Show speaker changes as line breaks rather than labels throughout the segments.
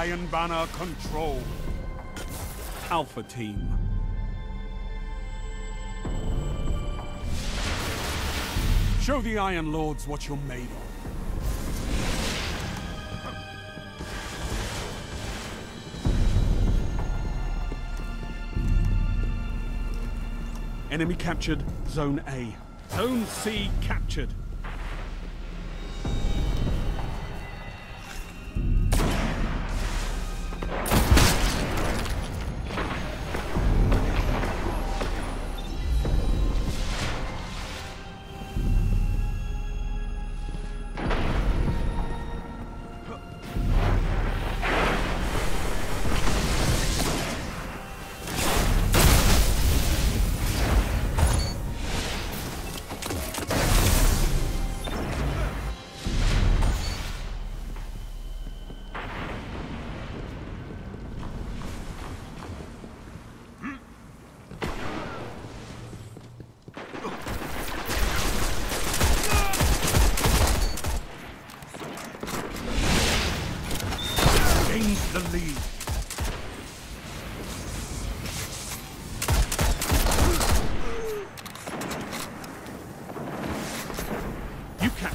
Iron Banner control. Alpha Team. Show the Iron Lords what you're made of. Enemy captured Zone A. Zone C captured.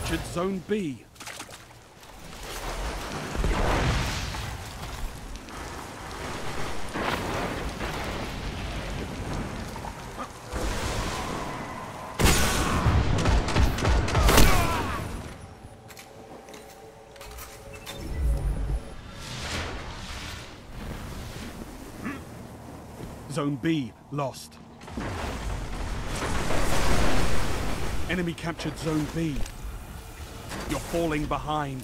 Captured Zone B. Zone B lost. Enemy captured Zone B. You're falling behind.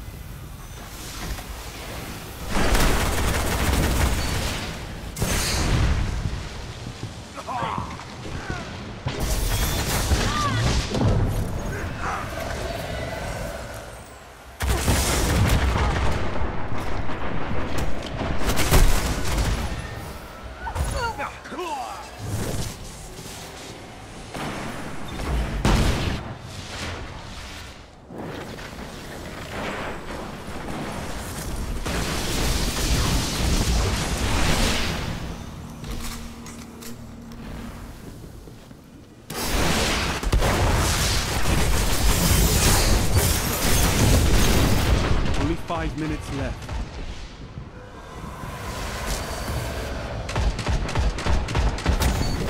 Five minutes left.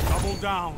Double down.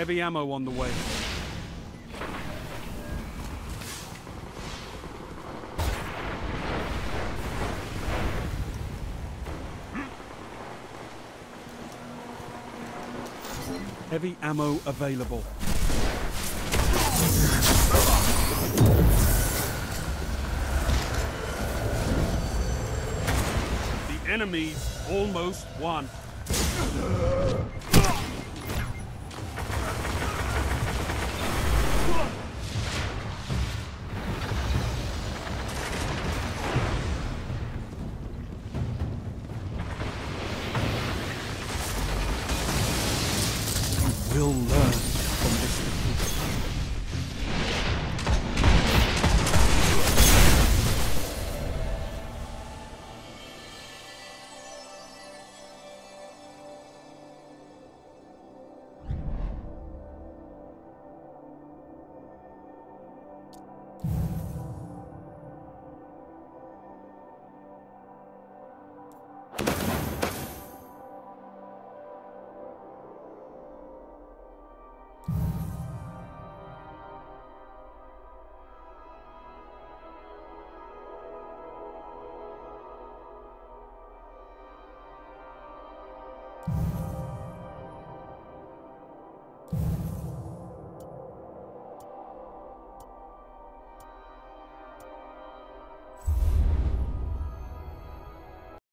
Heavy ammo on the way. Heavy ammo available. The enemy's almost won. You